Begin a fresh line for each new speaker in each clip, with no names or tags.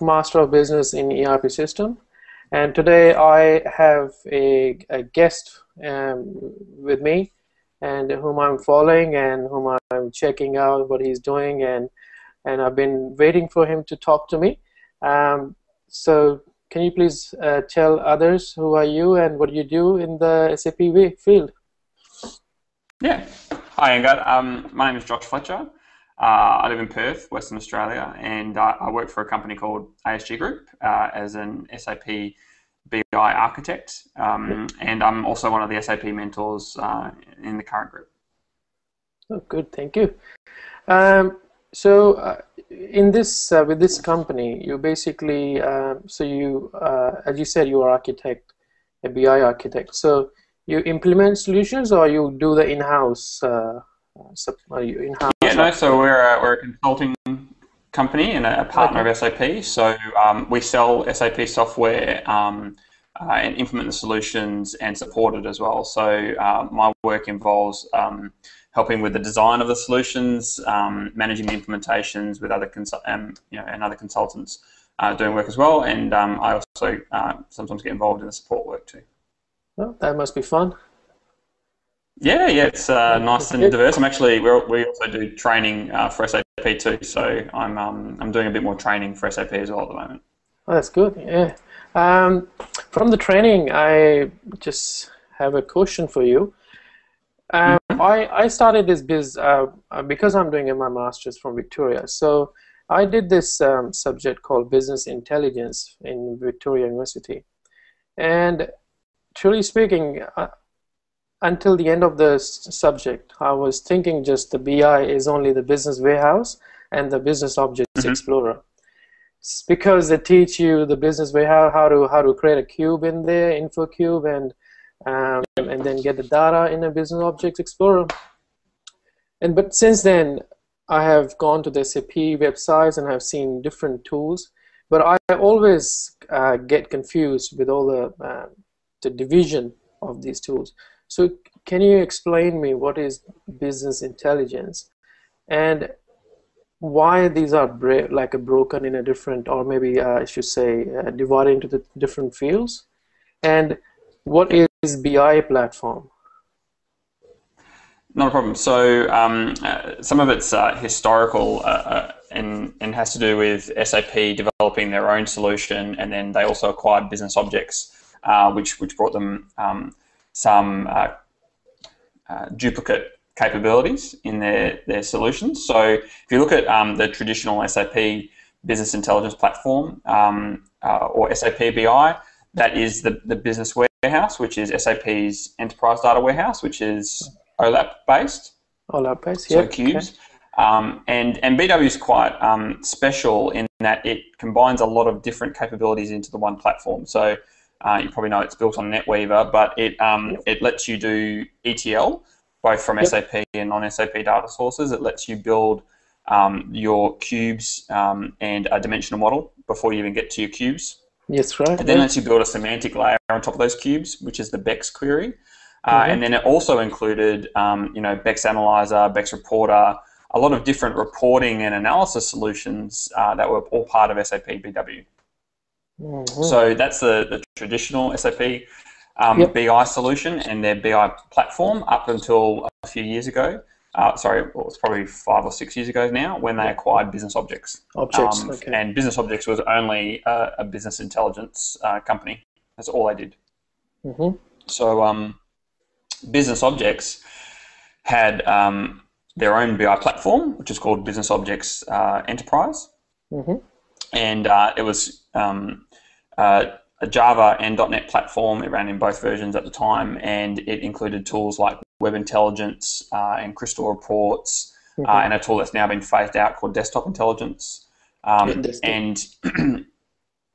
Master of Business in ERP System. And today I have a, a guest um, with me and whom I'm following and whom I'm checking out what he's doing and and I've been waiting for him to talk to me. Um, so can you please uh, tell others who are you and what you do in the SAP field?
Yeah. Hi, Angad. Um, my name is Josh Fletcher. Uh, I live in Perth, Western Australia, and uh, I work for a company called ASG Group uh, as an SAP BI architect, um, and I'm also one of the SAP mentors uh, in the current group.
Oh, good, thank you. Um, so, uh, in this uh, with this company, you basically so you as you said you are architect, a BI architect. So you implement solutions, or you do the in-house? you in-house?
Yeah, no. So we're a, we're a consulting company and a partner okay. of SAP. So um, we sell SAP software um, uh, and implement the solutions and support it as well. So uh, my work involves um, helping with the design of the solutions, um, managing the implementations with other consul- um, you know, and other consultants uh, doing work as well. And um, I also uh, sometimes get involved in the support work too.
Well, that must be fun.
Yeah, yeah, it's uh, nice and diverse. I'm actually we we also do training uh, for SAP too, so I'm um, I'm doing a bit more training for SAP as well at the moment.
Oh, that's good. Yeah. Um, from the training, I just have a question for you. Um, mm-hmm. I I started this biz uh, because I'm doing my master's from Victoria. So I did this um, subject called business intelligence in Victoria University, and truly speaking, uh, until the end of the subject, I was thinking just the BI is only the business warehouse and the business objects mm-hmm. explorer. It's because they teach you the business warehouse how to how to create a cube in there, info cube, and um, and then get the data in a business objects explorer. And but since then, I have gone to the SAP websites and have seen different tools. But I always uh, get confused with all the uh, the division of these tools. So can you explain me what is business intelligence and why these are like a broken in a different or maybe uh, I should say uh, divided into the different fields and what is BI platform?
Not a problem. So um, uh, some of it's uh, historical uh, uh, and, and has to do with SAP developing their own solution, and then they also acquired Business Objects, which which brought them um, some uh, uh, duplicate capabilities in their, their solutions. So if you look at um, the traditional SAP business intelligence platform um, uh, or SAP BI, that is the, the business warehouse, which is SAP's enterprise data warehouse, which is OLAP based.
OLAP based,
yeah. So cubes. Okay. Um, and, and BW is quite um, special in that it combines a lot of different capabilities into the one platform. So uh, you probably know it's built on NetWeaver, but it um, yep. it lets you do ETL both from yep. SAP and non-SAP data sources. It lets you build um, your cubes um, and a dimensional model before you even get to your cubes.
Yes, right.
It then lets you build a semantic layer on top of those cubes, which is the BEX query. Uh, mm-hmm. And then it also included, um, you know, BEX Analyzer, BEX Reporter, a lot of different reporting and analysis solutions uh, that were all part of SAP BW. Mm-hmm. So that's the, the traditional SAP um, yep. BI solution and their BI platform up until a few years ago. Uh, sorry, well, it's probably five or six years ago now when they acquired Business Objects.
Objects, um, okay.
And Business Objects was only a, a business intelligence uh, company. That's all they did.
Mm-hmm.
So um, Business Objects had um, their own BI platform, which is called Business Objects uh, Enterprise.
Mm-hmm.
And uh, it was um, uh, a Java and .NET platform. It ran in both versions at the time, and it included tools like Web Intelligence uh, and Crystal Reports, uh, mm-hmm. uh, and a tool that's now been phased out called Desktop Intelligence. Um, yeah, and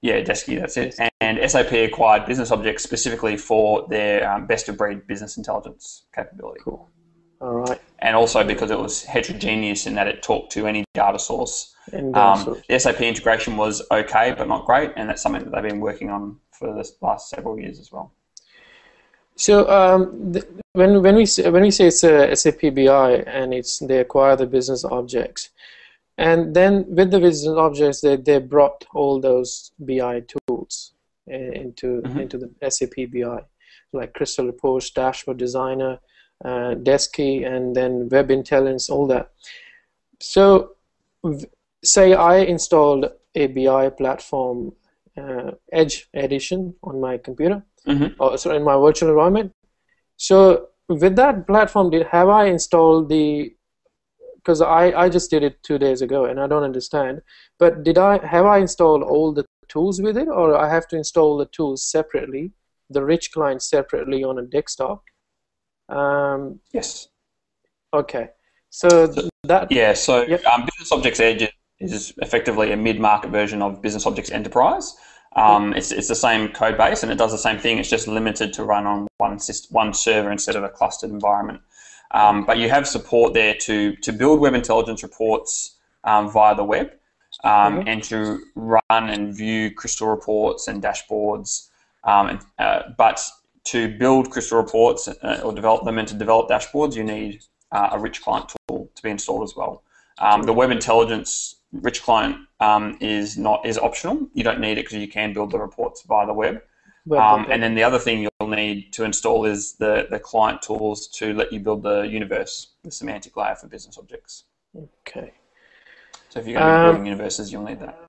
yeah, Deski, that's it. And, and, SAP acquired Business Objects specifically for their um, best of breed business intelligence capability.
Cool. All right.
And also because it was heterogeneous in that it talked to any data source. Um, the SAP integration was okay, but not great, and that's something that they've been working on for the last several years as well.
So um, the, when when we say, when we say it's a SAP BI and it's they acquire the business objects, And then with the business objects, they, they brought all those BI tools uh, into mm-hmm. into the SAP BI, like Crystal Reports, Dashboard Designer, uh, Deski, and then Web Intelligence, all that. So, say I installed a BI platform, uh, Edge Edition on my computer, mm-hmm. or sorry, in my virtual environment. So with that platform, did have I installed the because I, I just did it two days ago and I don't understand. But did I have I installed all the tools with it, or I have to install the tools separately, the rich client separately on a desktop? Um,
yes.
Okay. So, so that
yeah. So yep. um, Business Objects Edge is effectively a mid-market version of Business Objects Enterprise. Um, it's, it's the same code base and it does the same thing. It's just limited to run on one system, one server instead of a clustered environment. Um, but you have support there to, to build web intelligence reports um, via the web um, mm-hmm. and to run and view crystal reports and dashboards. Um, and, uh, but to build crystal reports uh, or develop them and to develop dashboards, you need uh, a rich client tool to be installed as well. Um, the web intelligence rich client um, is not is optional. You don't need it because you can build the reports via the web. Um, and then the other thing you'll need to install is the, the client tools to let you build the universe, the semantic layer for business objects.
Okay.
So if you're going to be um, building universes, you'll need that.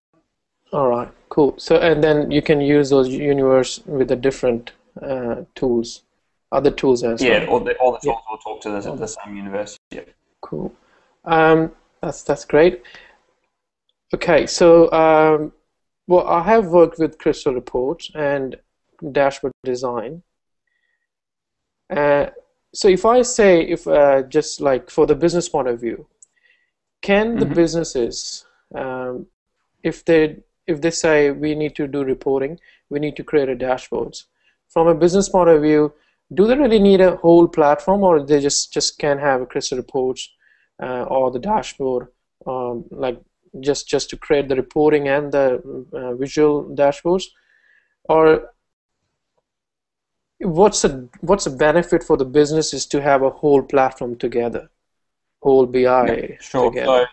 All right, cool. So and then you can use those universe with a different uh, tools, other tools as
yeah, well. Yeah, all the, all the tools yeah. will talk to the, the same universe. Yeah.
Cool. Um, that's that's great. Okay, so um, well, I have worked with Crystal Reports and dashboard design. Uh, so if I say, if uh, just like for the business point of view, can mm-hmm. the businesses, um, if they if they say we need to do reporting, we need to create a dashboards. From a business point of view, do they really need a whole platform, or they just just can have a Crystal Reports uh, or the dashboard, um, like just just to create the reporting and the uh, visual dashboards or what's a what's a benefit for the businesses to have a whole platform together whole bi yeah,
sure together?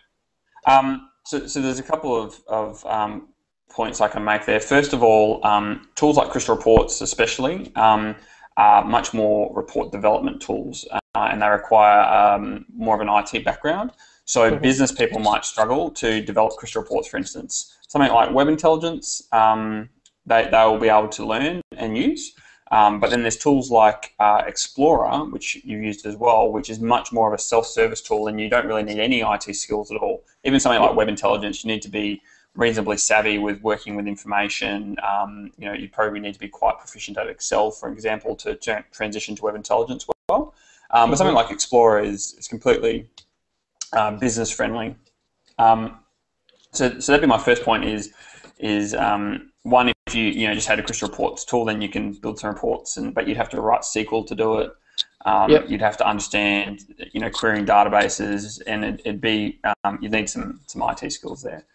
So, um, so, so there's a couple of, of um, points i can make there first of all um, tools like crystal reports especially um, are much more report development tools uh, and they require um, more of an it background so mm-hmm. business people might struggle to develop crystal reports, for instance. Something like web intelligence, um, they, they will be able to learn and use. Um, but then there's tools like uh, Explorer, which you've used as well, which is much more of a self-service tool, and you don't really need any IT skills at all. Even something like web intelligence, you need to be reasonably savvy with working with information. Um, you know, you probably need to be quite proficient at Excel, for example, to, to transition to web intelligence well. Um, but something mm-hmm. like Explorer is, is completely uh, business friendly. Um, so, so that'd be my first point is is um, one if you you know just had a Crystal Reports tool, then you can build some reports, and but you'd have to write SQL to do it. Um, yep. You'd have to understand you know querying databases, and it, would be um, you'd need some some IT skills there.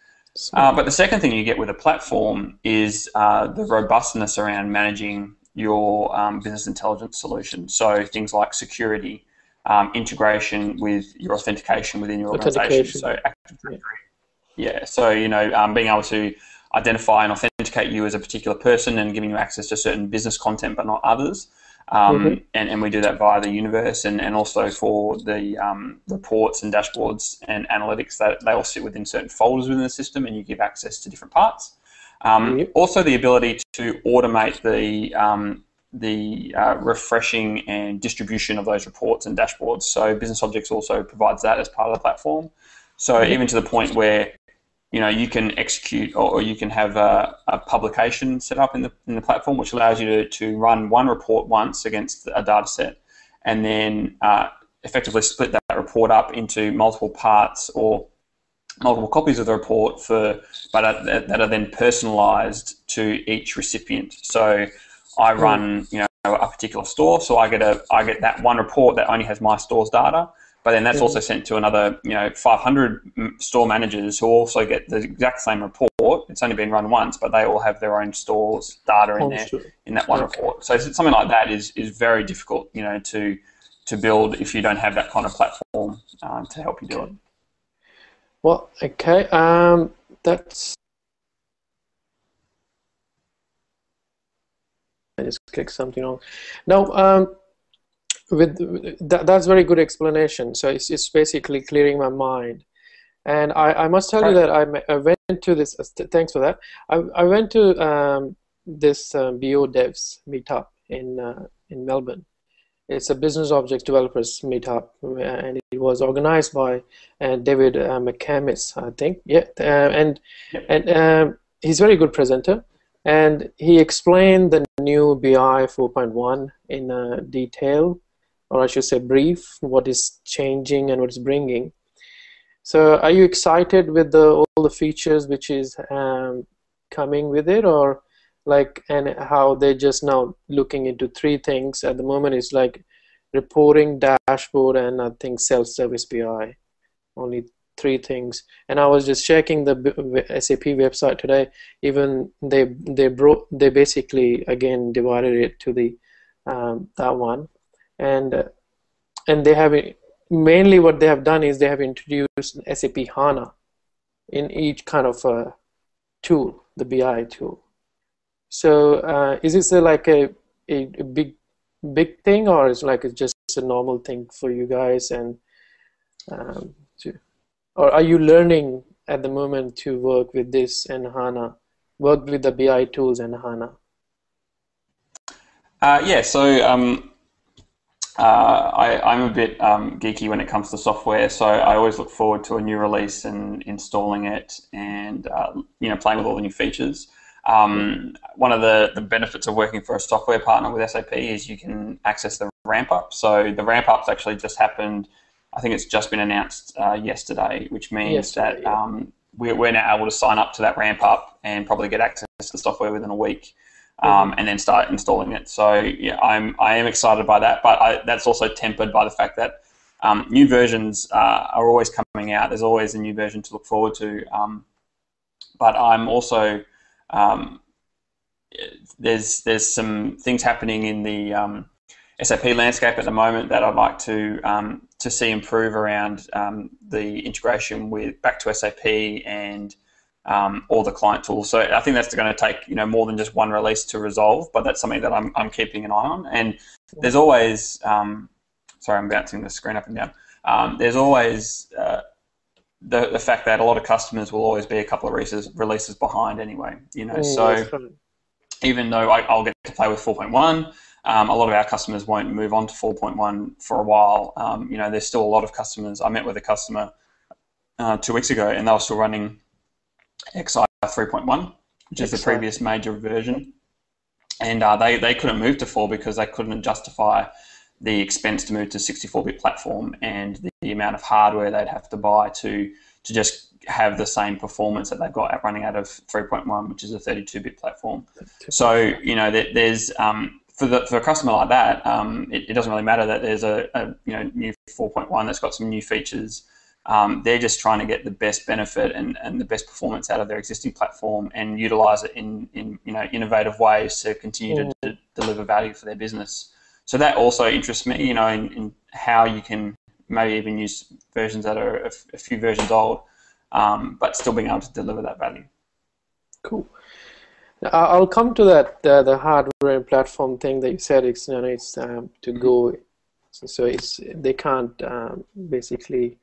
Uh, but the second thing you get with a platform is uh, the robustness around managing your um, business intelligence solution. So things like security, um, integration with your authentication within your organization. So Active Directory. Yeah. yeah. So you know, um, being able to identify and authenticate you as a particular person and giving you access to certain business content, but not others. Um, mm-hmm. and, and we do that via the universe and, and also for the um, reports and dashboards and analytics that they all sit within certain folders within the system and you give access to different parts. Um, yep. Also, the ability to automate the um, the uh, refreshing and distribution of those reports and dashboards. So Business Objects also provides that as part of the platform. So mm-hmm. even to the point where you know you can execute or, or you can have a, a, publication set up in the in the platform, which allows you to, to run one report once against a data set, and then uh, effectively split that report up into multiple parts or multiple copies of the report for but that are then personalized to each recipient. So I run, you know, a particular store, so I get a I get that one report that only has my store's data, but then that's also sent to another, you know, 500 store managers who also get the exact same report. It's only been run once, but they all have their own stores data in there in that one report. So something like that is is very difficult, you know, to to build if you don't have that kind of platform um, to help you do it.
Well, okay. Um, that's. I just clicked something wrong. Now, um, with that, that's very good explanation. So it's, it's basically clearing my mind. And I, I must tell you that I, I went to this. Uh, thanks for that. I, I went to um, this um, BO Devs meetup in uh, in Melbourne. It's a business objects developers meetup, and it was organized by uh, David uh, McCamis, I think. Yeah, uh, and and um, he's a very good presenter, and he explained the new BI 4.1 in uh, detail, or I should say brief, what is changing and what is bringing. So, are you excited with the, all the features which is um, coming with it, or like and how they're just now looking into three things at the moment is like reporting dashboard and i think self-service bi only three things and i was just checking the sap website today even they they brought they basically again divided it to the um, that one and uh, and they have mainly what they have done is they have introduced sap hana in each kind of uh, tool the bi tool so uh, is this a, like a, a, a, big big thing, or is like it's just a normal thing for you guys? And um, to, or are you learning at the moment to work with this and HANA, work with the BI tools and HANA?
Uh, yeah, so um, uh, I, am a bit um, geeky when it comes to software, so I always look forward to a new release and installing it and uh, you know playing with all the new features. Um, one of the, the benefits of working for a software partner with SAP is you can access the ramp up. So the ramp up's actually just happened. I think it's just been announced uh, yesterday, which means yesterday, that yeah. um, we're, we're now able to sign up to that ramp up and probably get access to the software within a week. Um, mm-hmm. and then start installing it. So yeah, I'm I am excited by that, but I, that's also tempered by the fact that um, new versions uh, are always coming out. There's always a new version to look forward to. Um, but I'm also um, there's there's some things happening in the um, SAP landscape at the moment that I'd like to um, to see improve around um, the integration with back to SAP and um, all the client tools. So I think that's going to take you know more than just one release to resolve, but that's something that I'm, I'm keeping an eye on. And there's always um, sorry, I'm bouncing the screen up and down. there's always uh, the, the fact that a lot of customers will always be a couple of releases, releases behind anyway. You know, so even though I, will get to play with 4.1, um, a lot of our customers won't move on to 4.1 for a while. Um, you know, there's still a lot of customers. I met with a customer uh, two weeks ago, and they were still running XI 3.1, which is the previous major version, and uh, they they couldn't move to four because they couldn't justify the expense to move to 64-bit platform and the, the, amount of hardware they'd have to buy to to just have the same performance that they've got running out of 3.1, which is a 32-bit platform. So you know there, there's um, for the for a customer like that, um, it, it, doesn't really matter that there's a, a you know new 4.1 that's got some new features. Um, they're just trying to get the best benefit and, and the best performance out of their existing platform and utilize it in, in you know innovative ways to continue mm. to, to deliver value for their business. So that also interests me, you know, in, in how you can maybe even use versions that are a, a few versions old, um, but still being able to deliver that value.
Cool. I'll come to that uh, the hardware and platform thing that you said. It's you know it's um, to mm-hmm. go, so it's they can't um, basically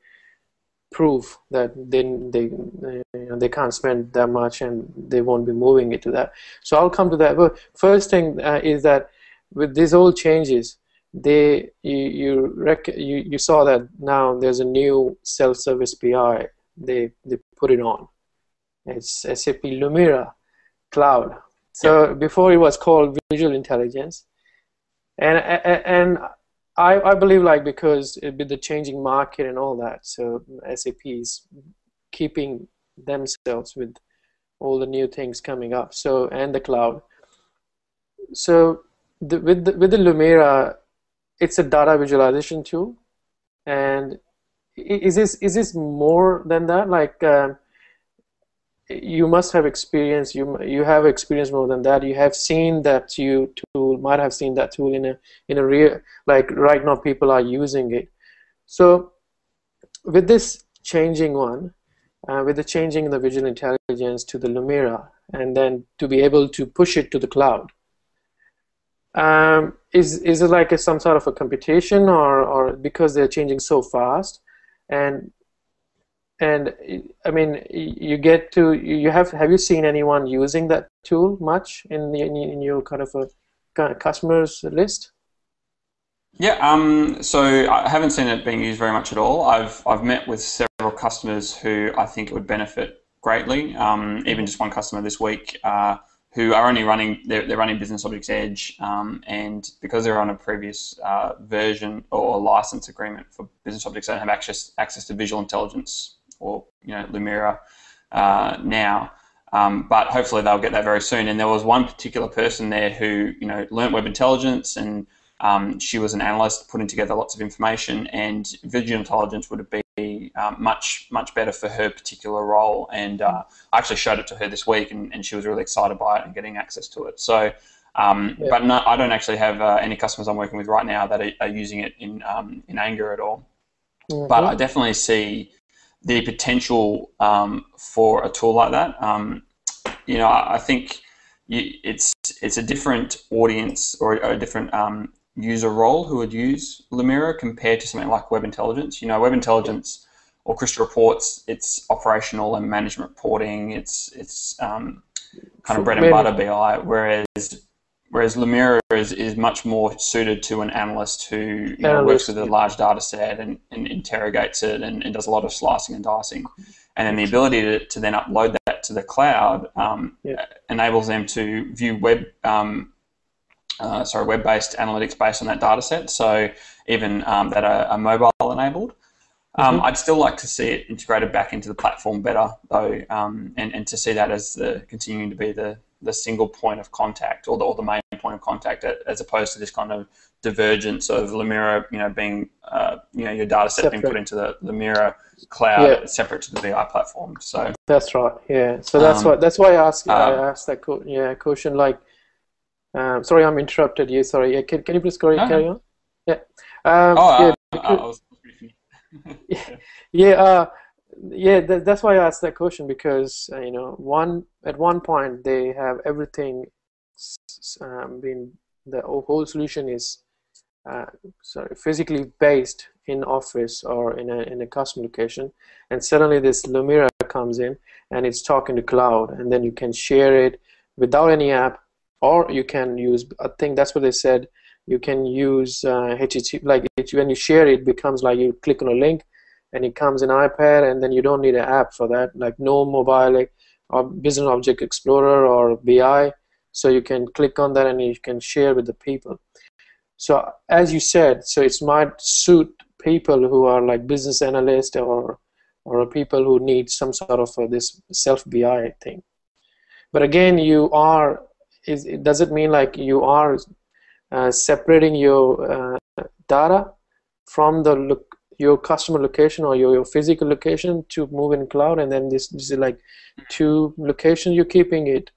prove that they they you know, they can't spend that much and they won't be moving it to that. So I'll come to that. But first thing uh, is that with these all changes, they you you, rec- you you saw that now there's a new self-service BI. They they put it on. It's SAP Lumira Cloud. So yeah. before it was called Visual Intelligence, and and I I believe like because with the changing market and all that, so SAP is keeping themselves with all the new things coming up. So and the cloud. So the, with the, with the Lumira, it's a data visualization tool, and is this is this more than that? Like uh, you must have experience. You you have experience more than that. You have seen that you tool might have seen that tool in a in a real like right now people are using it. So with this changing one, uh, with the changing the visual intelligence to the Lumira, and then to be able to push it to the cloud. Um, is is it like a, some sort of a computation, or or because they're changing so fast, and and I mean you get to you have have you seen anyone using that tool much in the, in your kind of a kind of customers list?
Yeah, um, so I haven't seen it being used very much at all. I've I've met with several customers who I think it would benefit greatly. Um, even just one customer this week uh, who are only running they're, they're running Business Objects Edge, um, and because they're on a previous uh, version or license agreement for Business Objects, they don't have access access to Visual Intelligence or you know Lumira uh, now. Um, but hopefully they'll get that very soon. And there was one particular person there who you know learnt web intelligence and um, she was an analyst putting together lots of information, and visual intelligence would be um, much much better for her particular role. And uh, I actually showed it to her this week, and, and she was really excited by it and getting access to it. So, um, yeah. but no, I don't actually have uh, any customers I'm working with right now that are, are using it in um, in anger at all. Mm-hmm. But I definitely see the potential um, for a tool like that. Um, you know, I, I think you, it's it's a different audience or a different um, user role who would use Lumira compared to something like Web Intelligence. You know, Web Intelligence or Crystal Reports, it's operational and management reporting. It's it's um, kind of bread and butter BI. Whereas whereas Lumira is, is much more suited to an analyst who know, works with a large data set and, and interrogates it and, and, does a lot of slicing and dicing. And then the ability to, to then upload that to the cloud um, yeah. enables them to view web um, uh, sorry, web-based analytics based on that data set. So even um, that are, are, mobile enabled. Um, mm-hmm. I'd still like to see it integrated back into the platform better, though, um, and, and to see that as the continuing to be the, the single point of contact or the, or the main point of contact, as opposed to this kind of divergence of Lumira, you know, being uh, you know your data set separate. being put into the Lumira cloud yeah. separate to the BI platform. So
that's right. Yeah. So that's um, why that's why I asked uh, I asked that co- yeah question like um, sorry, I'm interrupted you. Sorry. Yeah, can, can you please carry, carry on? Yeah. Um,
oh, yeah, uh, because, I was
yeah, yeah, uh, yeah th- that's why I asked that question because uh, you know one at one point they have everything um, been the whole solution is uh, sorry physically based in office or in a in a custom location, and suddenly this Lumira comes in and it's talking to cloud, and then you can share it without any app or you can use I think that's what they said you can use uh, HTTP like it, when you share it becomes like you click on a link and it comes in iPad and then you don't need an app for that. Like no mobile or business object explorer or BI so you can click on that and you can share with the people. So as you said so it might suit people who are like business analysts or or people who need some sort of uh, this self BI thing. But again you are is does it mean like you are uh, separating your uh, data from the look, your customer location or your, your physical location to move in cloud and then this, this is like two locations you're keeping it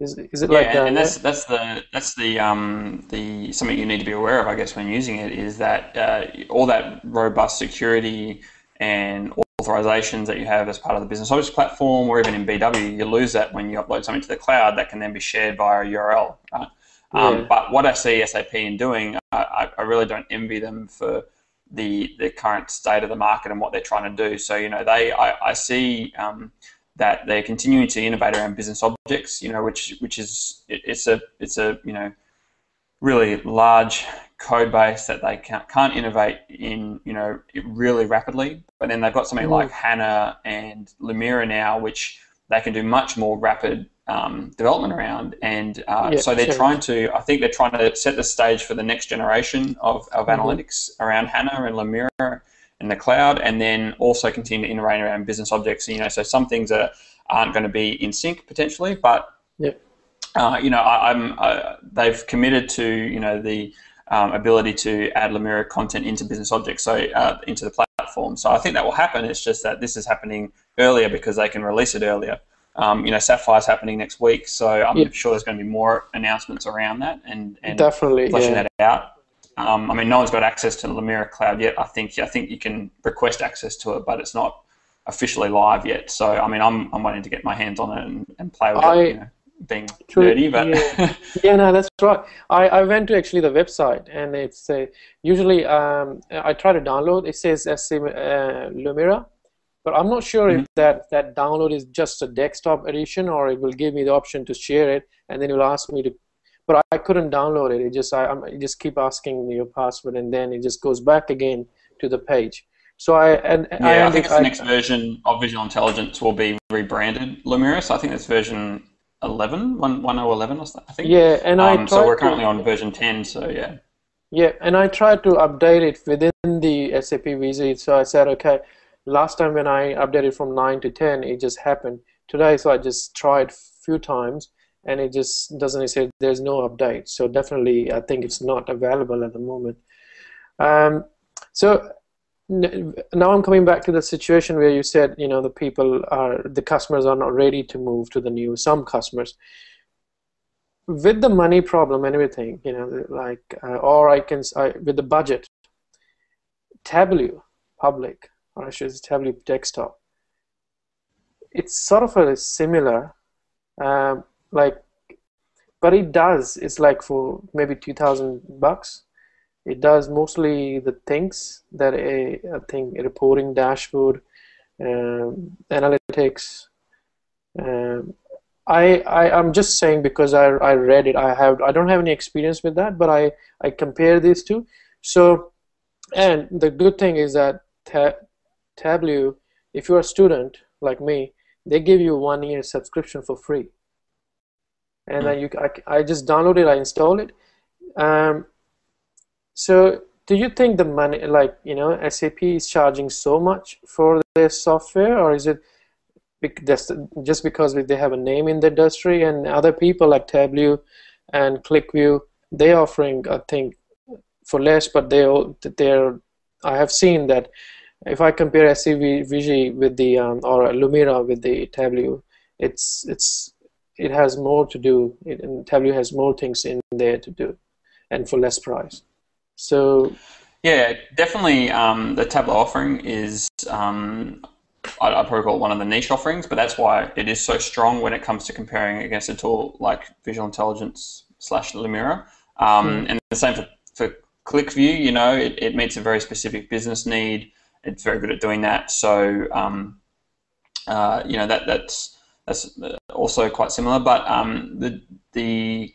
is, is it
yeah,
like that
and that's that's the that's the um the something you need to be aware of I guess when using it is that uh, all that robust security and authorizations that you have as part of the business objects platform or even in BW, you lose that when you upload something to the cloud that can then be shared via a URL. Right? Yeah. Um, but what I see SAP in doing, I, I, really don't envy them for the the current state of the market and what they're trying to do. So you know, they I, I see um, that they're continuing to innovate around business objects. You know, which which is it, it's a it's a you know really large code base that they can't, can't innovate in, you know, really rapidly. But then they've got something mm. like HANA and Lumira now, which they can do much more rapid um, development around. And uh, so they're sure. trying to, I think they're trying to set the stage for the next generation of, of mm-hmm. analytics around HANA and Lumira in the cloud, and then also continue to innovate around business objects. You know, so some things are, aren't going to be in sync potentially, but
yeah.
uh, you know, I, am uh, they've committed to you know the um, ability to add Lumira content into business objects, so uh, into the platform. So I think that will happen. It's just that this is happening earlier because they can release it earlier. Um, you know, Sapphire is happening next week, so I'm yep. sure there's going to be more announcements around that and, and
definitely
fleshing
yeah.
that out. Um, I mean, no one's got access to the Lumira cloud yet. I think I think you can request access to it, but it's not officially live yet. So I mean, I'm I'm waiting to get my hands on it and, and play with I, it. You know, being nerdy, but
yeah. yeah, no, that's right. I, I went to actually the website and it's uh, usually um, I try to download. It says SC uh, Lumira, but I'm not sure mm-hmm. if that that download is just a desktop edition or it will give me the option to share it and then it will ask me to. But I couldn't download it. It just I, I'm, just keep asking your password and then it just goes back again to the page. So I and
yeah, I, I think the next version of Visual Intelligence will be rebranded Lumira. So I think this version 11, 1, 1011 or something, I think.
Yeah, and um, I
so we're currently to, on version 10, so yeah.
Yeah, and I tried to update it within the SAP VG. So I said, okay, last time when I updated from 9 to 10, it just happened. Today, so I just tried a few times, and it just doesn't say there's no update. So definitely, I think it's not available at the moment. Um, so now I'm coming back to the situation where you said, you know, the people are, the customers are not ready to move to the new, some customers. With the money problem and everything, you know, like, uh, or I can, I, with the budget, Tableau public, or I should say Tableau desktop, it's sort of a similar, um, like, but it does, it's like for maybe 2000 bucks it does mostly the things that a, a thing reporting dashboard um, analytics um, I, I I'm just saying because I, I read it I have I don't have any experience with that but I I compare these two. So and the good thing is that ta Tableau if you're a student like me they give you one year subscription for free. And then you I, I just download it I install it. Um, so do you think the money, like, you know, SAP is charging so much for their software or is it just because they have a name in the industry and other people like Tableau and QlikView, they're offering, I think, for less, but they they're, I have seen that if I compare SCVG with the, um, or Lumira with the Tableau, it's, it's, it has more to do, it, and Tableau has more things in there to do and for less price. So
yeah, definitely um, the Tableau offering is um, I'd, I'd, probably call it one of the niche offerings, but that's why it is so strong when it comes to comparing against a tool like Visual Intelligence slash Lumira. Um, mm. And the same for, for QlikView, you know, it, it meets a very specific business need. It's very good at doing that. So, um, uh, you know, that that's that's also quite similar. But um, the the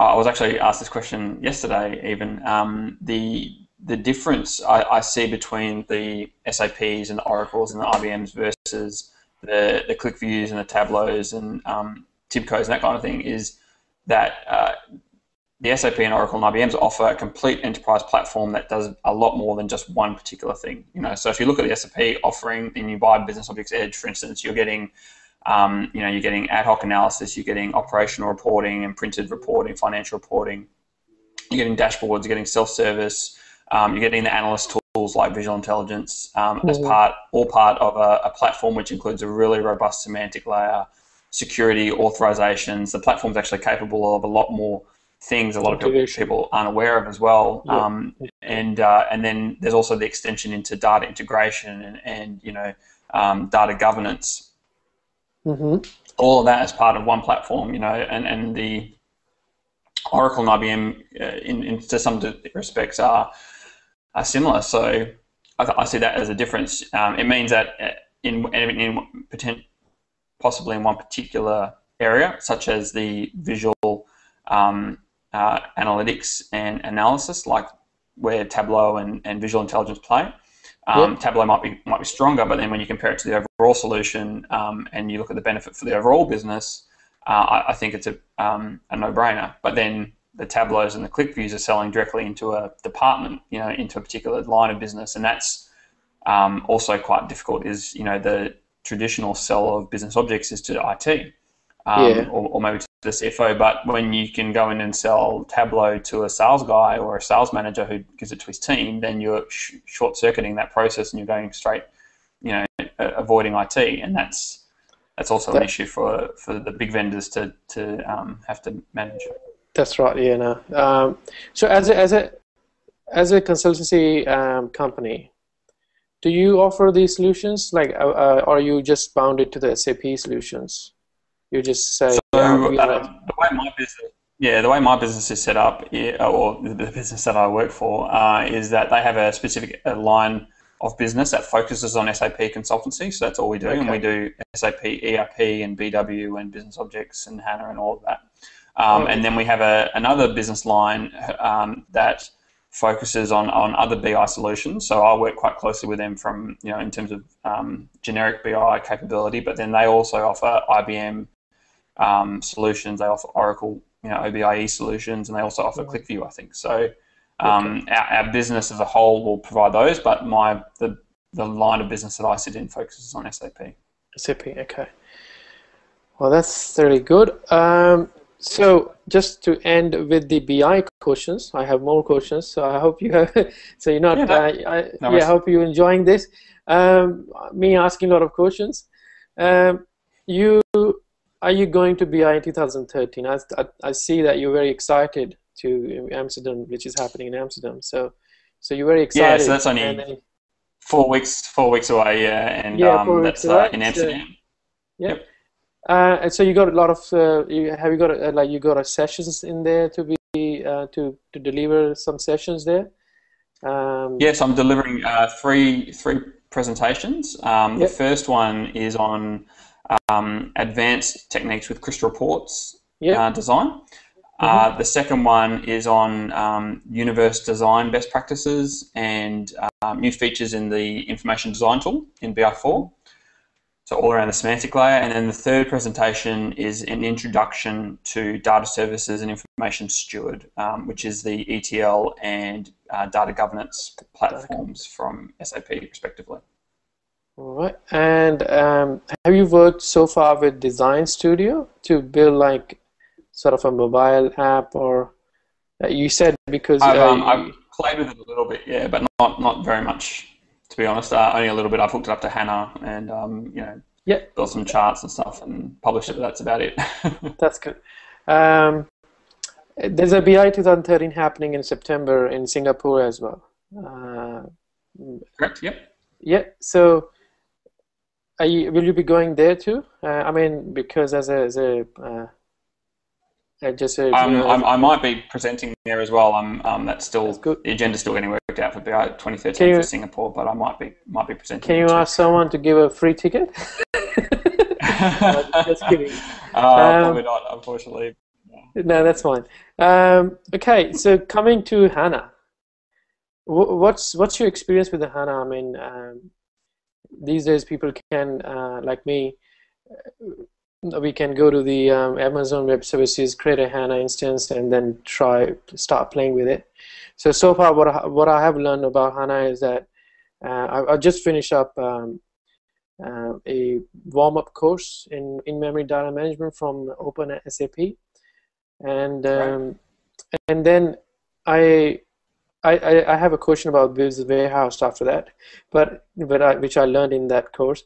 I was actually asked this question yesterday. Even um, the the difference I, I, see between the SAPs and the Oracles and the IBMs versus the the QlikViews and the Tableaus and um, Tibcos and that kind of thing is that uh, the SAP and Oracle and IBMs offer a complete enterprise platform that does a lot more than just one particular thing. You know, so if you look at the SAP offering and you buy Business Objects Edge, for instance, you're getting um, you know, you're getting ad hoc analysis, you're getting operational reporting and printed reporting, financial reporting. You're getting dashboards, you're getting self-service. Um, you're getting the analyst tools like Visual Intelligence um, mm-hmm. as part, all part of a, a, platform which includes a really robust semantic layer, security, authorizations. The platform's actually capable of a lot more things a lot of people aren't aware of as well. Yeah. Um, and uh, and then there's also the extension into data integration and, and you know um, data governance. Mm-hmm. All of that as part of one platform, you know, and, and the Oracle and IBM, uh, in, in to some respects, are are similar. So I, I see that as a difference. Um, it means that uh, in in, in possibly in one particular area, such as the visual um, uh, analytics and analysis, like where Tableau and, and Visual Intelligence play, um, yep. Tableau might be might be stronger, but then when you compare it to the overall solution um, and you look at the benefit for the overall business, uh, I, I, think it's a, um, a no-brainer. But then the Tableaus and the QlikViews are selling directly into a department, you know, into a particular line of business, and that's um, also quite difficult. Is you know the traditional sell of business objects is to IT, um, yeah. or, or maybe to the CFO. But when you can go in and sell Tableau to a sales guy or a sales manager who gives it to his team, then you're sh- short circuiting that process and you're going straight, you know, avoiding IT, and that's that's also that, an issue for, for the big vendors to to um, have to manage.
That's right. Yeah. No. Um, so as a as a as a consultancy um, company, do you offer these solutions, like, uh, uh, are you just bounded to the SAP solutions? You just say.
So uh, the way my business, yeah, the way my business is set up, or the business that I work for, uh, is that they have a specific line of business that focuses on SAP consultancy. So that's all we do, okay. and we do SAP ERP and BW and business objects and HANA and all of that. Um, and then we have a, another business line um, that focuses on, on other BI solutions. So I work quite closely with them from you know in terms of um, generic BI capability, but then they also offer IBM um, solutions. They offer Oracle you know OBIE solutions, and they also offer. QlikView. I think so. Um, our, our, business as a whole will provide those, but my the the line of business that I sit in focuses on SAP.
SAP, okay. Well, that's really good. Um, so just to end with the BI questions, I have more questions. So I hope you have. so you're not. Yeah, uh, I, no yeah, I hope you're enjoying this. Um, me asking a lot of questions. Um, you are you going to BI in 2013? I, I, I see that you're very excited to Amsterdam, which is happening in Amsterdam. So so you're very excited.
Yeah, so that's only then, four weeks four weeks away. Yeah, and yeah, um, that's uh, in Amsterdam. So,
yeah. Yep. Uh, and so you got a lot of uh, you, have you got a, like you got a sessions in there to be uh, to to deliver some sessions there.
Um, yes, I'm delivering uh, three three presentations. Um, yep. The first one is on um, advanced techniques with Crystal reports yep. Uh, design. Mm-hmm. the second one is on um, universe design best practices and um, new features in the information design tool in BI4 so all around the semantic layer. And then the third presentation is an introduction to data services and information steward, um, which is the ETL and uh, data governance platforms from SAP respectively.
All right. And um, have you worked so far with Design Studio to build like sort of a mobile app or uh, you said because
I've, uh, um, I've played with it a little bit, yeah, but not not very much to be honest. Uh, only a little bit. I've hooked it up to HANA, and um, you know
yep.
built some charts and stuff and published it. But that's about it.
that's good. Um, there's a BI 2013 happening in September in Singapore as well. Uh,
Correct. Yep.
Yeah. So, you, will you be going there too? Uh, I mean, because as a, as a uh,
uh, just a, um, know, I might be presenting there as well. Um, um, that's still that's the agenda's still getting worked out for BI 2013 you, for Singapore, but I might be might be presenting.
Can you too. ask someone to give a free ticket? just kidding.
Uh, um, probably not, unfortunately.
No, that's fine. Um, okay, so coming to HANA, what's what's your experience with the HANA? I mean, um, these days people can, uh, like me, we can go to the um, Amazon Web Services, create a HANA instance, and then try start playing with it. So so far, what I, what I have learned about HANA is that uh, I, I just finished up um, uh, a warm-up course in in-memory data management from Open SAP, and um, right. and then I, I I have a question about Business Warehouse after that, but but I, which I learned in that course,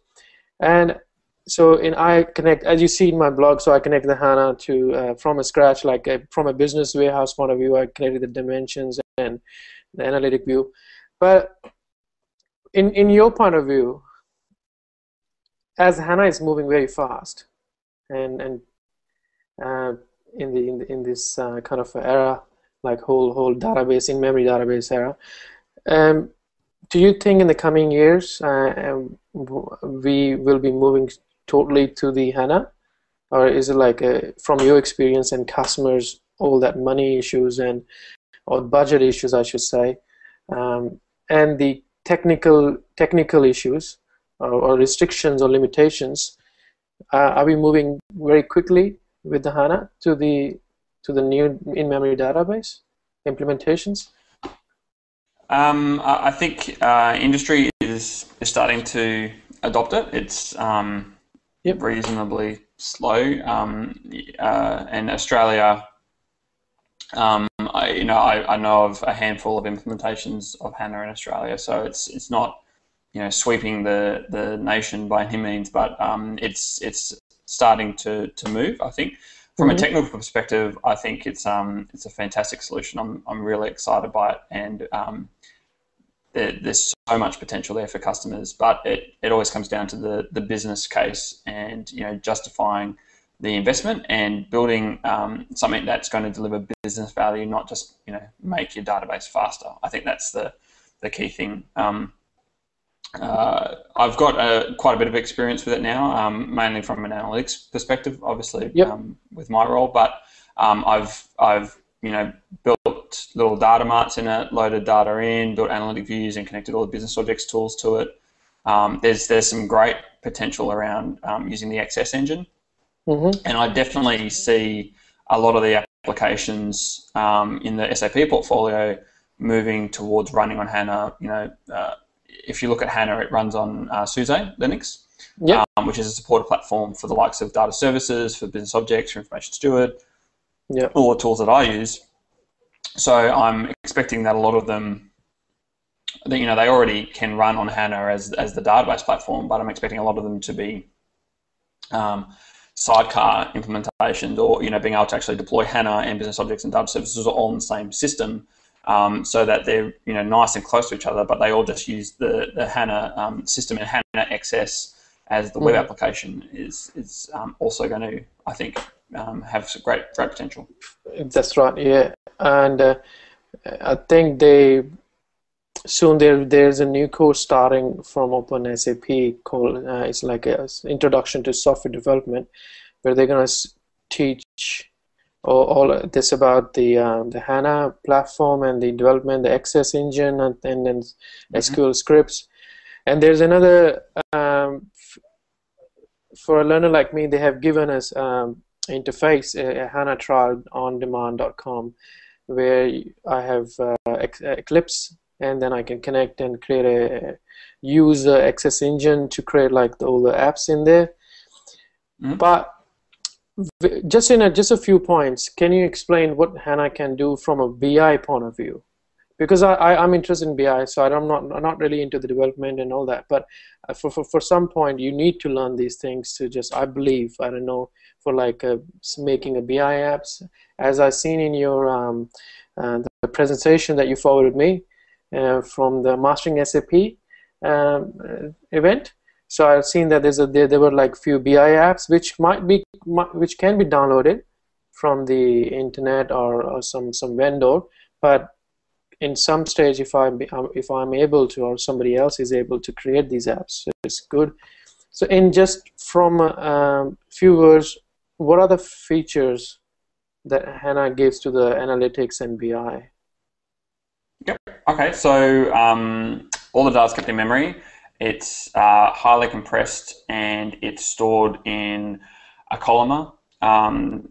and so in I connect, as you see in my blog, so I connect the HANA to uh, from a scratch, like a, from a business warehouse point of view, I connected the dimensions and the analytic view. But in in your point of view, as HANA is moving very fast, and and uh, in the in, in this uh, kind of era, like whole whole database in memory database era, um, do you think in the coming years uh, um, we will be moving totally to the HANA? Or is it like a, from your experience and customers, all that money issues and or budget issues, I should say, um, and the technical technical issues or, or restrictions or limitations? Uh, are we moving very quickly with the HANA to the to the new in-memory database implementations?
Um, I think uh, industry is, is starting to adopt it. It's um, yep. reasonably slow. Um, uh, and Australia, um, I, you know, I, I, know of a handful of implementations of HANA in Australia, so it's it's not you know sweeping the, the nation by any means, but um, it's it's starting to, to move. I think from mm-hmm. a technical perspective, I think it's um it's a fantastic solution. I'm I'm really excited by it, and um, there, there's so much potential there for customers, but it, it always comes down to the, the business case and you know justifying the investment and building um, something that's going to deliver business value, not just you know make your database faster. I think that's the the key thing. Um, uh, I've got a, quite a bit of experience with it now, um, mainly from an analytics perspective, obviously
yep.
Um, with my role. But um, I've I've you know built little data marts in it, loaded data in, built analytic views, and connected all the business objects tools to it. Um, there's there's some great potential around um, using the XS engine,
mm-hmm.
and I definitely see a lot of the applications um, in the SAP portfolio moving towards running on HANA. You know, uh, if you look at HANA, it runs on uh, SUSE Linux,
yep.
um, which is a supported platform for the likes of data services, for business objects, for information steward,
yep.
all the tools that I use. So I'm expecting that a lot of them, that you know, they already can run on HANA as, as the database platform, but I'm expecting a lot of them to be um, sidecar implementations or, you know, being able to actually deploy HANA and business objects and data services all in the same system um, so that they're, you know, nice and close to each other, but they all just use the, the HANA um, system and HANA XS as the web mm. application is, is um, also going to, I think, um, have great great potential.
That's right. Yeah, and uh, I think they soon there there's a new course starting from Open SAP called uh, it's like a introduction to software development, where they're gonna teach all, all this about the um, the HANA platform and the development, the XS engine, and, and then mm-hmm. SQL scripts. And there's another um, for a learner like me, they have given us um, interface, uh, HANA trial on demand.com, where I have uh, Eclipse, and then I can connect and create a use the XS engine to create like all the apps in there. Mm-hmm. But just in a, just a few points, can you explain what HANA can do from a BI point of view? Because I, I, am interested in BI, so I'm not, I'm not really into the development and all that. But uh, for, for, for some point, you need to learn these things to just, I believe, I don't know, for like uh, making a BI apps. As I've seen in your um, uh, the presentation that you forwarded me uh, from the Mastering SAP um, event, so I've seen that there's a there, there were like few BI apps which might be which can be downloaded from the internet or, or some some vendor, but in some stage if I um, if I'm able to or somebody else is able to create these apps, it's good. So in just from a um, few words, what are the features that HANA gives to the analytics and BI?
Yep. Okay. So um, all the data is kept in memory. It's uh, highly compressed and it's stored in a columnar um,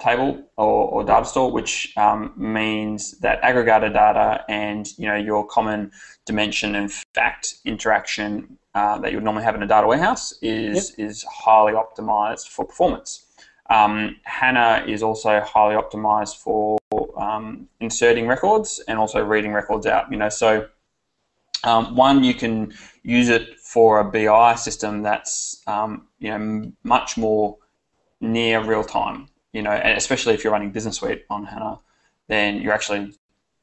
table or, or, data store, which um, means that aggregated data and you know your common dimension and fact interaction uh, that you would normally have in a data warehouse is yep. is highly optimized for performance. Um, HANA is also highly optimized for um, inserting records and also reading records out. You know, so um, one you can use it for a BI system that's um, you know much more near real time. You know, especially if you're running Business Suite on HANA, then you're actually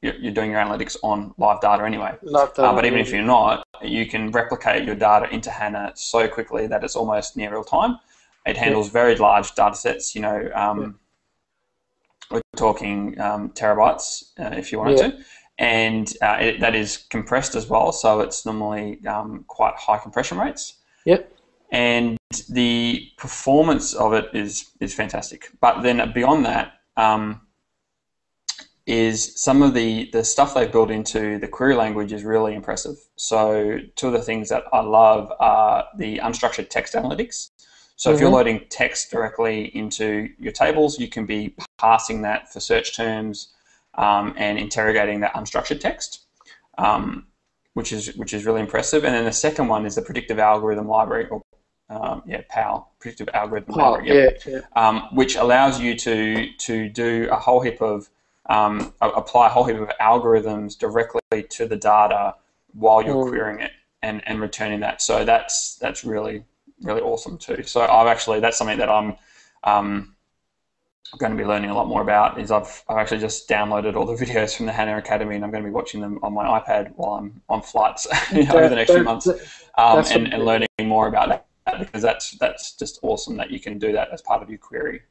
you're doing your analytics on live data anyway.
Live
data, uh, but even if you're not, you can replicate your data into HANA so quickly that it's almost near real time. It handles yeah. very large data sets. You know, um, yeah. we're talking um, terabytes uh, if you wanted yeah. to, and uh, it, that is compressed as well. So it's normally um, quite high compression rates.
Yep.
And the performance of it is is fantastic. But then beyond that um, is some of the, the stuff they've built into the query language is really impressive. So two of the things that I love are the unstructured text analytics. So mm-hmm. if you're mm-hmm. loading text directly into your tables, you can be passing that for search terms um, and interrogating that unstructured text, um, which is which is really impressive. And then the second one is the predictive algorithm library, or um, yeah, PAL, predictive algorithm library,
yeah, yeah.
Um, which allows you to to do a whole heap of um, apply a whole heap of algorithms directly to the data while you're mm. querying it and, and returning that. So that's that's really really awesome too. So I've actually that's something that I'm um, going to be learning a lot more about is I've, I've actually just downloaded all the videos from the HANA Academy and I'm going to be watching them on my iPad while I'm on flights over the next few months um, and, and learning more about that because that's that's just awesome that you can do that as part of your query.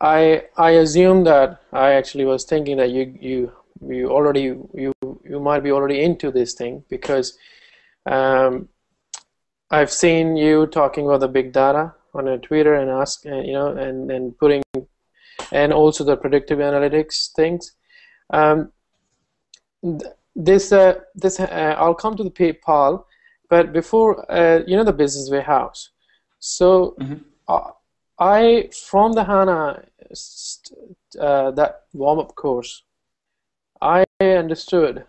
I I assume that I actually was thinking that you you you already you you might be already into this thing because um, I've seen you talking about the big data on a Twitter and ask uh, you know and and putting and also the predictive analytics things. Um, this uh, this uh, I'll come to the PayPal, but before uh, you know the business warehouse. So mm-hmm. Uh, I from the HANA uh, that warm up course, I understood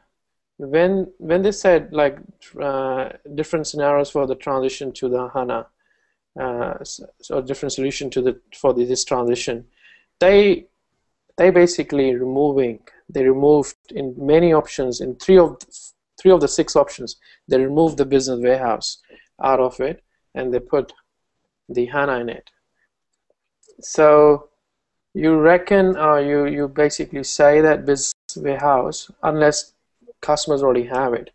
when when they said like uh, different scenarios for the transition to the HANA, uh, so different solution to the for this transition, they they basically removing they removed in many options in three of three of the six options they removed the business warehouse out of it and they put the HANA in it. So you reckon or you you basically say that business warehouse unless customers already have it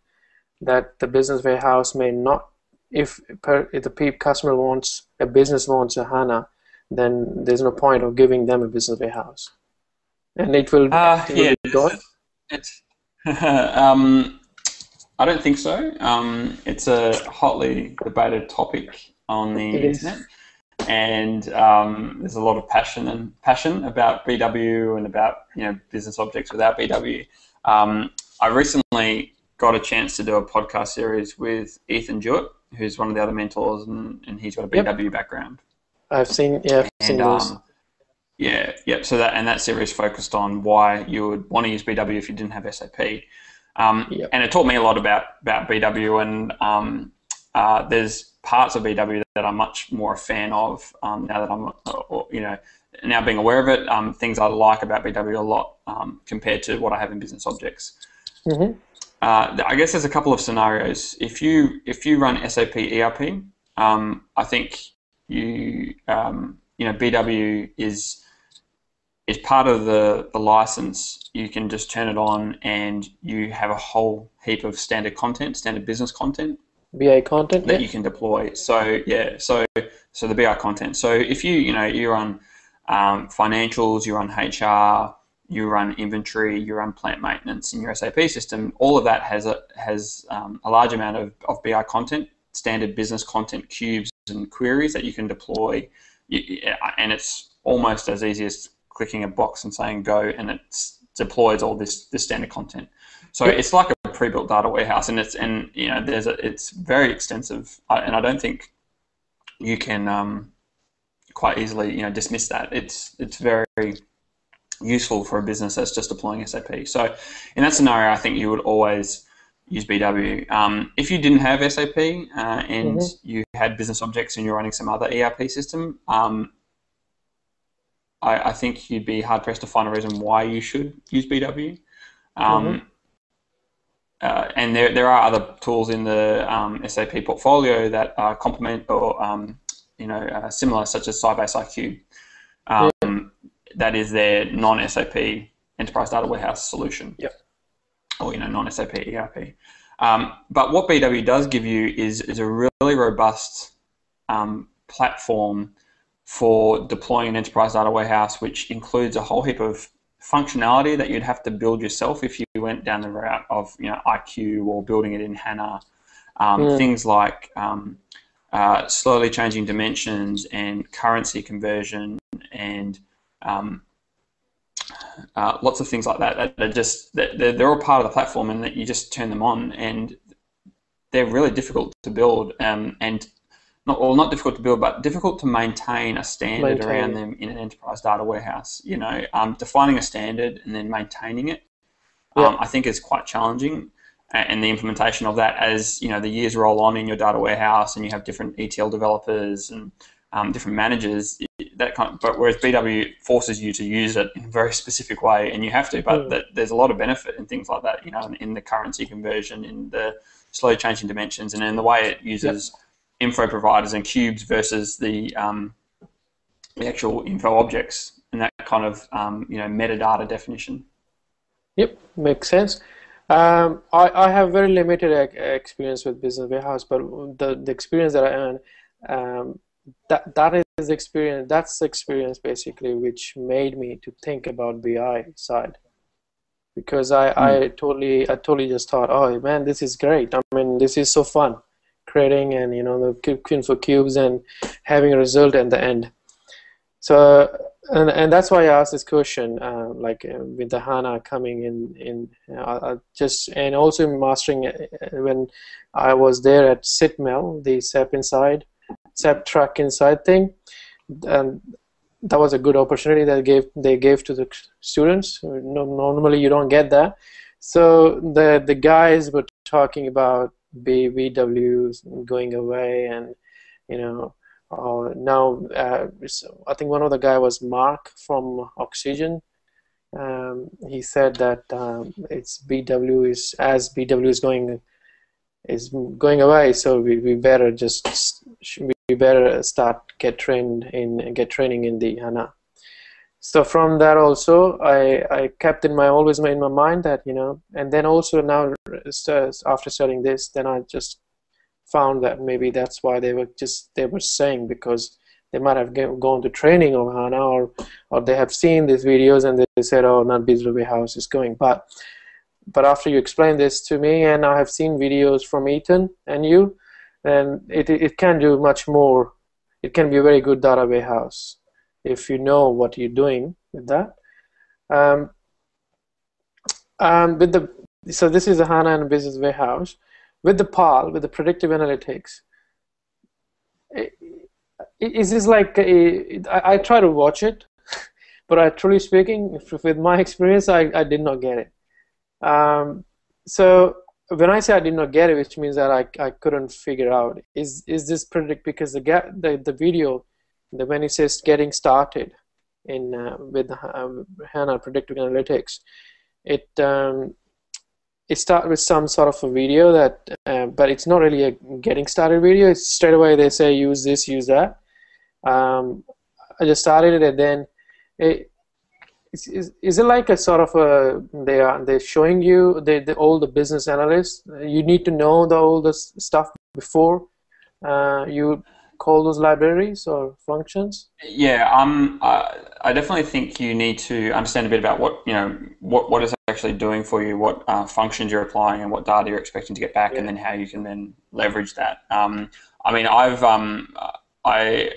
that the business warehouse may not if, per, if the customer wants a business wants a HANA then there's no point of giving them a business warehouse. And it will,
uh, it yeah, it's, it's um, I don't think so. Um, it's a hotly debated topic on the it internet, is. and um, there's a lot of passion and passion about BW and about you know business objects without BW. Um, I recently got a chance to do a podcast series with Ethan Jewett, who's one of the other mentors, and, and he's got a BW yep. background.
I've seen, yeah, I've and, seen those. Um,
yeah, yeah. So that and that series focused on why you would want to use BW if you didn't have SAP. Um, yep. And it taught me a lot about about BW, and um, uh, there's parts of BW that I'm much more a fan of um, now that I'm, you know, now being aware of it. Um, things I like about BW a lot um, compared to what I have in business objects. Mm-hmm. Uh, I guess there's a couple of scenarios. If you if you run SAP ERP, um, I think you um, you know BW is is part of the, the license. You can just turn it on and you have a whole heap of standard content, standard business content.
BI content
that
yeah.
you can deploy. So yeah, so so the BI content. So if you you know you run um, financials, you run HR, you run inventory, you run plant maintenance in your SAP system, all of that has a has um, a large amount of, of BI content, standard business content cubes and queries that you can deploy, and it's almost as easy as clicking a box and saying go, and it deploys all this this standard content. So it's like a pre-built data warehouse, and it's and you know there's a, it's very extensive, and I don't think you can um, quite easily you know dismiss that. It's it's very useful for a business that's just deploying SAP. So in that scenario, I think you would always use BW. Um, if you didn't have SAP uh, and mm-hmm. you had business objects and you're running some other ERP system, um, I, I, think you'd be hard pressed to find a reason why you should use BW. Um, mm-hmm. uh, and there, there are other tools in the um, SAP portfolio that uh, complement or um, you know uh, similar, such as Sybase IQ. Yeah. Um, that is their non-SAP enterprise data warehouse solution.
Yep
or you know non-SAP ERP. Um, but what BW does give you is is a really robust um, platform for deploying an enterprise data warehouse, which includes a whole heap of functionality that you'd have to build yourself if you went down the route of you know IQ or building it in HANA. Um, mm. Things like um, uh, slowly changing dimensions and currency conversion and um, uh, lots of things like that that are just that they're, they're all part of the platform and that you just turn them on. And they're really difficult to build um, and not well not difficult to build but difficult to maintain a standard maintain. around them in an enterprise data warehouse you know um, defining a standard and then maintaining it um, I think is quite challenging. And the implementation of that as you know the years roll on in your data warehouse and you have different ETL developers and um, different managers. That kind of, but whereas BW forces you to use it in a very specific way, and you have to. But mm. that, there's a lot of benefit in things like that. You know, in, in, the currency conversion, in the slow changing dimensions, and in the way it uses yep. info providers and cubes versus the um, the actual info objects and that kind of um, you know metadata definition.
Yep, makes sense. Um, I, I have very limited experience with business warehouse, but the, the experience that I earned, um, that that is experience. That's experience basically which made me to think about BI side, because I, mm. I totally I totally just thought, oh man, this is great. I mean, this is so fun, creating and you know the queen for cubes and having a result at the end. So and and that's why I asked this question, uh, like uh, with the HANA coming in, in uh, just and also mastering uh, when I was there at Sitmel, the SAP Inside, Track Inside thing, and that was a good opportunity that gave they gave to the students. No, normally you don't get that. So the the guys were talking about BW going away and you know uh, now, uh, I think one of the guy was Mark from Oxygen. Um, he said that um, it's BW is as BW is going is going away, so we, we better just we better start get trained in get training in the HANA. So from that also, I, I kept in my always in my mind that you know, and then also now uh, after studying this, then I just found that maybe that's why they were just they were saying because they might have gone to training of HANA or or they have seen these videos and they said oh not BW House is going but but after you explained this to me and I have seen videos from Ethan and you then it, it can do much more. It can be a very good data warehouse if you know what you're doing with that. Um, with the so this is a HANA and business warehouse. With the PAL, with the predictive analytics, is this like a, I, I try to watch it, but I truly speaking, with my experience, I, I did not get it. Um, so when I say I did not get it, which means that I, I couldn't figure out is is this predict because the the the video, the when it says getting started in uh, with uh, HANA predictive analytics, it um, it starts with some sort of a video that, uh, but it's not really a getting started video. It's straight away they say use this, use that. Um, I just started it, and then it, is, is, is it like a sort of a they are they're showing you the, the all the business analysts? You need to know the all this stuff before uh, you call those libraries or functions?
Yeah, um, I, I definitely think you need to understand a bit about what you know what what is actually doing for you, what uh, functions you're applying, and what data you're expecting to get back, yeah. and then how you can then leverage that. Um, I mean, I've um, I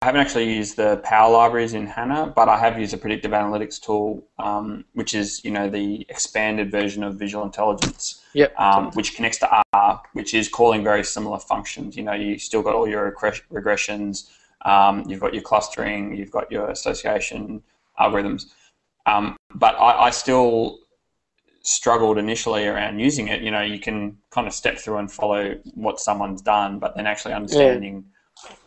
I haven't actually used the PAL Libraries in HANA, but I have used a predictive analytics tool, um, which is you know the expanded version of Visual Intelligence,
yep.
um, which connects to R, which is calling very similar functions. You know, you still got all your regressions, um, you've got your clustering, you've got your association algorithms, um, but I, I still struggled initially around using it. You know, you can kind of step through and follow what someone's done, but then actually understanding. Yeah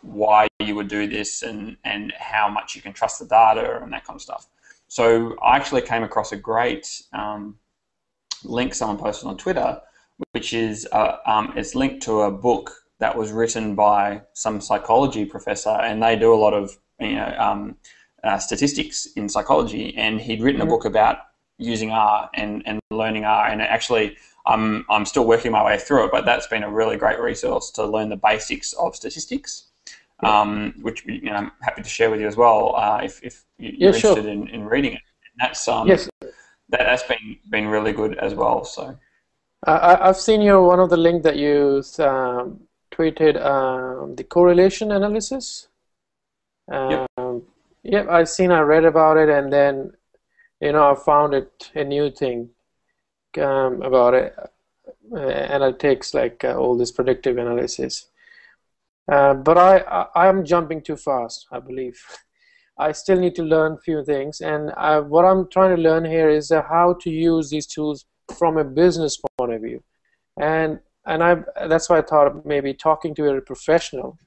why you would do this and, and how much you can trust the data and that kind of stuff. So I actually came across a great um, link someone posted on Twitter, which is uh, um, it's linked to a book that was written by some psychology professor, and they do a lot of you know um, uh, statistics in psychology. And he'd written mm-hmm. a book about using R and, and learning R, and actually I'm, I'm still working my way through it, but that's been a really great resource to learn the basics of statistics, um, which you know, I'm happy to share with you as well uh, if, if you're yeah, interested sure. in, in reading it. And that's um, yes. that, that's been, been really good as well. So
uh, I've seen your one of the link that you um, tweeted um, the correlation analysis. Um, yep. yep, I've seen. I read about it, and then you know I found it a new thing um, about it, uh, analytics, like uh, all this predictive analysis. Uh, but I, I am jumping too fast, I believe. I still need to learn a few things, and I, what I'm trying to learn here is uh, how to use these tools from a business point of view, and and I that's why I thought maybe talking to a professional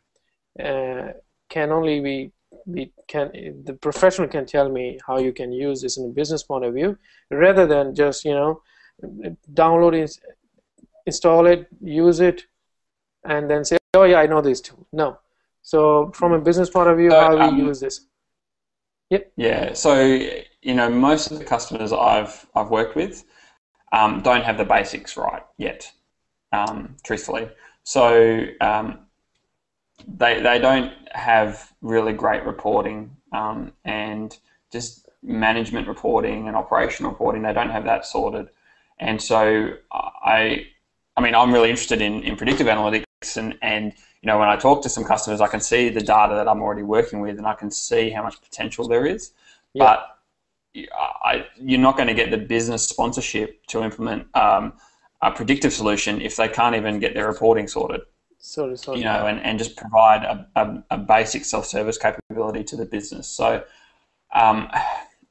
uh, can only be can the professional can tell me how you can use this in a business point of view rather than just you know download it, install it, use it, and then say, oh yeah, I know this too. No. So from a business point of view, uh, how um, we use this? Yep.
Yeah. So you know, most of the customers I've I've worked with um, don't have the basics right yet. Um, truthfully, so um, they they don't have really great reporting um, and just management reporting and operational reporting. They don't have that sorted, and so I I mean I'm really interested in, in predictive analytics and and you know when I talk to some customers, I can see the data that I'm already working with, and I can see how much potential there is, yeah. but I, you're not going to get the business sponsorship to implement um, a predictive solution if they can't even get their reporting sorted.
Sorry, sorry.
You know, and, and just provide a, a, a basic self-service capability to the business. So um,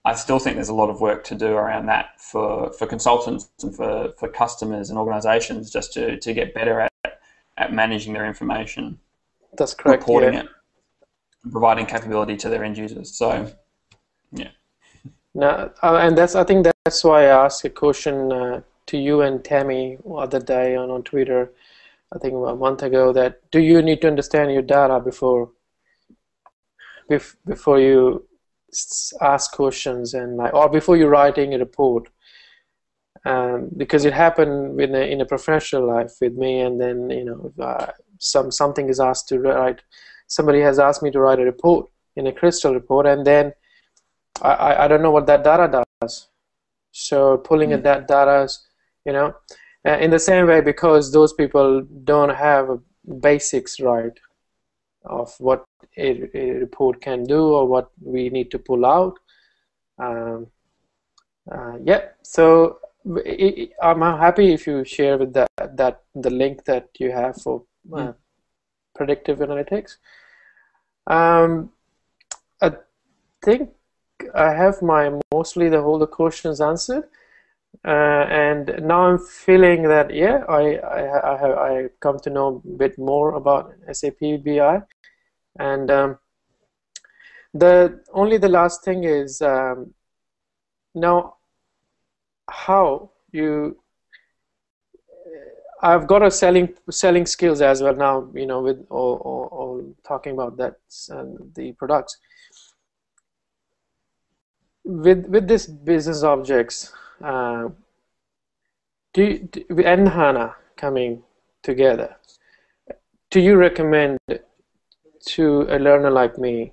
I still think there's a lot of work to do around that for, for consultants and for, for customers and organizations just to, to get better at, at managing their information.
That's correct.
Reporting
yeah.
it, providing capability to their end users. So, yeah.
Now, uh, and that's I think that's why I asked a question uh, to you and Tammy other day on, on Twitter I think a month ago that do you need to understand your data before bef- before you ask questions and like, or before you're writing a report. Um, because it happened in a, in a professional life with me and then you know uh, some something is asked to write somebody has asked me to write a report in a crystal report and then I, I, I don't know what that data does. So pulling mm. at that data you know uh, in the same way because those people don't have basics right of what a, a, report can do or what we need to pull out. Um, uh, yeah so it, I'm happy if you share with that that the link that you have for uh, mm. predictive analytics. Um, I think I have my mostly the whole the questions answered uh, and now I'm feeling that yeah, I I, I have I come to know a bit more about SAP BI, and um, the only the last thing is um, now how you I've got a selling selling skills as well now. You know, with all, all, all talking about that and the products. With with this business objects, uh, do, do and HANA coming together, do you recommend to a learner like me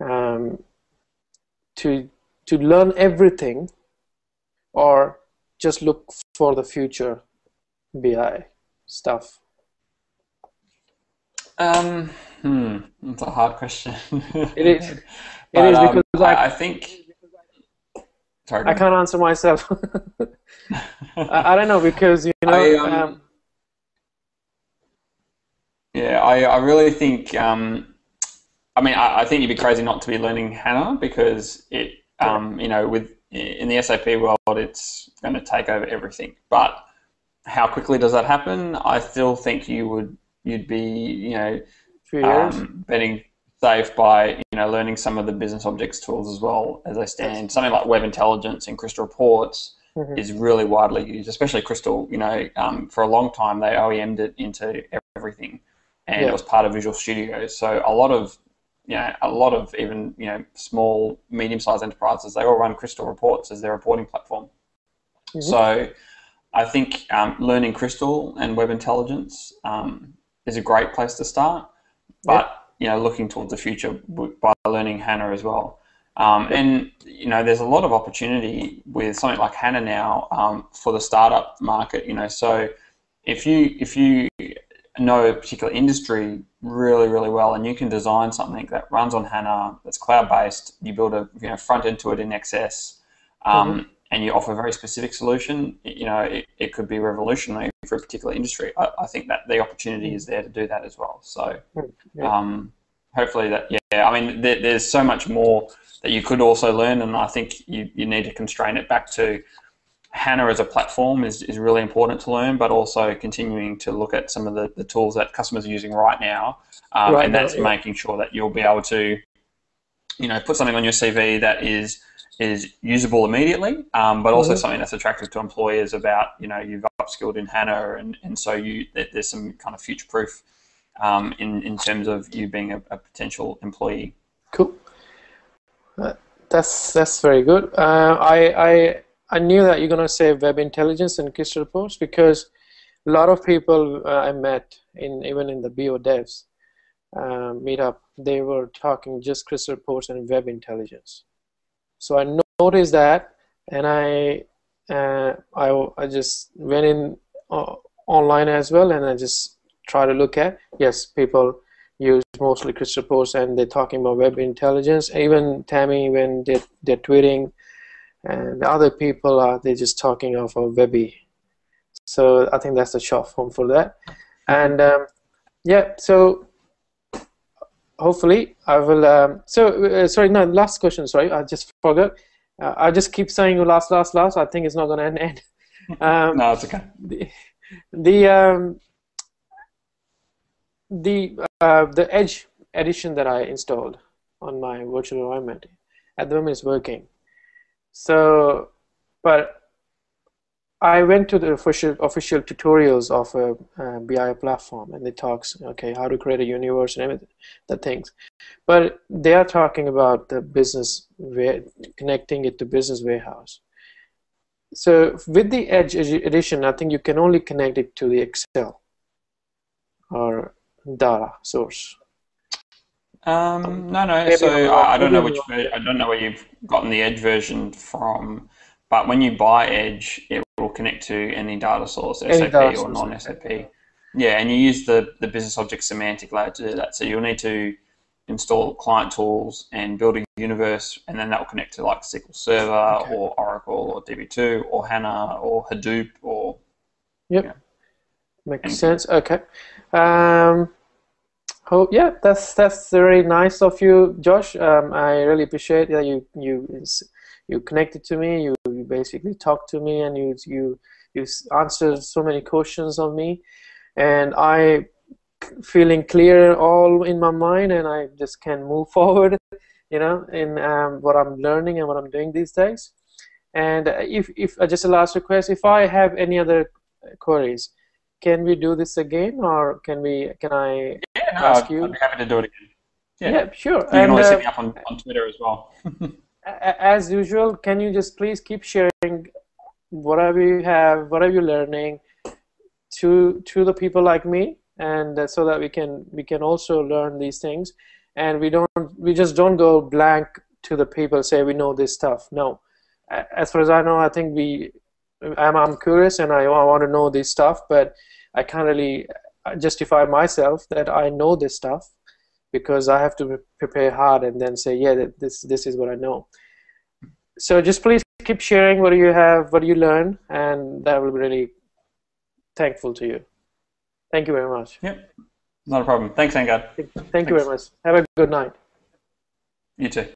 um, to to learn everything, or just look for the future BI stuff?
Um, hmm, that's a hard question.
it is. It but, is because
um, I, I think
Sorry, I can't answer myself. I, I, don't know because you know. I, um, um,
yeah, I, I really think. Um, I mean, I, I, think you'd be crazy not to be learning HANA because it, um, you know, with in the SAP world, it's going to take over everything. But how quickly does that happen? I still think you would you'd be you know um, betting safe by you know learning some of the business objects tools as well as they stand. Something like Web Intelligence and Crystal Reports mm-hmm. is really widely used, especially Crystal. You know, um, for a long time they OEM'd it into everything, and yeah. it was part of Visual Studio. So a lot of you know, a lot of even you know small, medium-sized enterprises, they all run Crystal Reports as their reporting platform. Mm-hmm. So, I think um, learning Crystal and Web Intelligence um, is a great place to start. But you know, looking towards the future by learning HANA as well. Um, and you know, there's a lot of opportunity with something like HANA now um, for the startup market. You know, so if you if you know a particular industry really really well, and you can design something that runs on HANA that's cloud based, you build a you know front end to it in XS, um, mm-hmm. And you offer a very specific solution. You know, it, it could be revolutionary for a particular industry. I, I, think that the opportunity is there to do that as well. So yeah. um, hopefully that yeah, I mean there, there's so much more that you could also learn, and I think you, you need to constrain it back to HANA as a platform is, is really important to learn, but also continuing to look at some of the, the tools that customers are using right now, um, right and that's making sure that you'll be able to, you know, put something on your CV that is is usable immediately, um, but also mm-hmm. something that's attractive to employers about you know you've upskilled in HANA, and, and so you there's some kind of future proof um, in in terms of you being a, a potential employee.
Cool. Uh, that's that's very good. Uh, I I I knew that you're gonna say web intelligence and crystal reports because a lot of people uh, I met in even in the BO devs uh, meetup, they were talking just crystal reports and web intelligence. So I noticed that, and I uh, I I just went in uh, online as well, and I just try to look at yes, people use mostly crystal reports, and they're talking about web intelligence. Even Tammy, when they're, they're tweeting, and other people are they just talking of a Webi so I think that's the short form for that. And um, yeah, so hopefully I will. Um, so uh, sorry, no, last question. Sorry, I just forgot. Uh, I just keep saying last, last, last. I think it's not going to end.
Um, no, it's okay.
The the um, the uh, the Edge edition that I installed on my virtual environment at the moment is working. So, but I went to the official official tutorials of a, a BI platform, and it talks okay how to create a universe and everything, the things. But they are talking about the business connecting it to business warehouse. So with the Edge edition, I think you can only connect it to the Excel or data source.
Um, um no, no. so I, I, don't know which I don't know where you've gotten the Edge version from, but when you buy Edge, it will connect to any data source, any SAP data or non-SAP. Yeah, and you use the, the business object semantic layer to do that. So you'll need to install client tools and build a universe, and then that will connect to like SQL Server okay. or Oracle or DB2 or HANA or Hadoop or.
Yep. Yeah. Makes anything. sense. Okay. Um, oh yeah, that's that's very nice of you, Josh. Um, I really appreciate that you you you connected to me. You, you basically talked to me, and you you you answered so many questions of me, and I feeling clear all in my mind, and I just can move forward, you know, in um, what I'm learning and what I'm doing these days. And if if uh, just a last request, if I have any other queries, can we do this again, or can we? Can I
yeah, no, ask you? I'd be happy to do it again.
Yeah, yeah sure. You
can and, always uh, hit me up on, on Twitter as well.
as usual, can you just please keep sharing whatever you have, whatever you're learning, to to the people like me, and uh, so that we can we can also learn these things, and we don't we just don't go blank to the people say we know this stuff. No, as far as I know, I think we I'm I'm curious and I, I want to know this stuff, but I can't really justify myself that I know this stuff because I have to prepare hard and then say, yeah, this this is what I know. So just please keep sharing what you have, what you learn, and that will be really thankful to you. Thank you very much.
Yep, not a problem. Thanks, Angad.
Thank, Thank you very much. Have a good night.
You too.